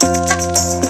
Música